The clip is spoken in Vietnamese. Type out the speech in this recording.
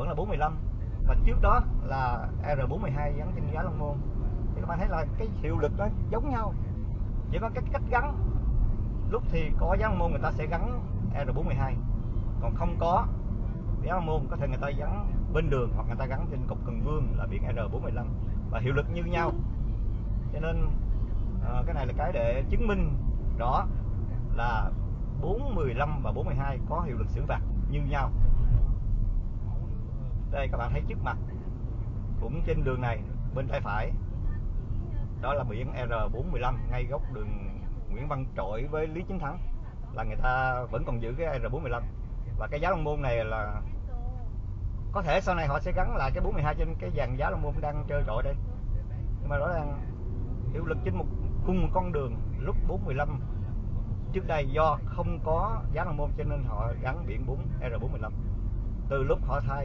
vẫn là 415 và trước đó là R42 gắn trên giá Long Môn. Thì các bạn thấy là cái hiệu lực nó giống nhau. Chỉ có cái cách gắn. Lúc thì có giá Long Môn người ta sẽ gắn R42 còn không có giá Long Môn có thể người ta gắn bên đường hoặc người ta gắn trên cục cần vương là biển R415 và hiệu lực như nhau. Cho nên à, cái này là cái để chứng minh rõ là 415 và 42 có hiệu lực xử phạt như nhau đây, các bạn thấy trước mặt cũng trên đường này, bên tay phải. Đó là biển R415 ngay góc đường Nguyễn Văn Trỗi với Lý Chính Thắng, là người ta vẫn còn giữ cái R415 và cái giá Long Môn này là có thể sau này họ sẽ gắn lại cái 42 trên cái dàn giá Long Môn đang trơ trọi đây. Nhưng mà rõ ràng hiệu lực trên một cùng một con đường lúc 415 trước đây do không có giá Long Môn cho nên họ gắn biển 4 R415 từ lúc họ thay